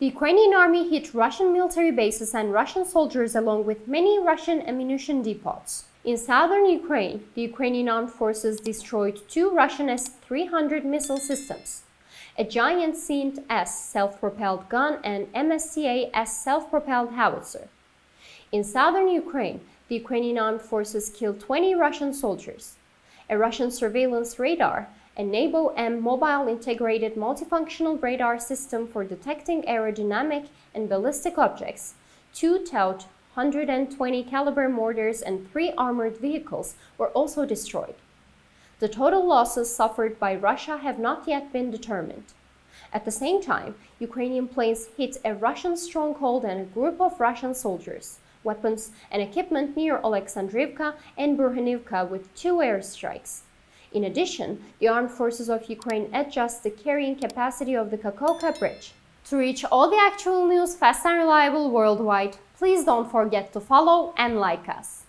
The Ukrainian army hit Russian military bases and Russian soldiers along with many Russian ammunition depots. In southern Ukraine, the Ukrainian armed forces destroyed two Russian S-300 missile systems, a Giatsint-S self-propelled gun and MSTA S self-propelled howitzer. In southern Ukraine, the Ukrainian armed forces killed 20 Russian soldiers. A Russian surveillance radar a Nebo-M mobile integrated multifunctional radar system for detecting aerodynamic and ballistic objects, two TOW 120 caliber mortars and three armored vehicles were also destroyed. The total losses suffered by Russia have not yet been determined. At the same time, Ukrainian planes hit a Russian stronghold and a group of Russian soldiers, weapons and equipment near Oleksandrivka and Burhanivka with two airstrikes. In addition, the armed forces of Ukraine adjust the carrying capacity of the Kakhovka bridge. To reach all the actual news fast and reliable worldwide, please don't forget to follow and like us.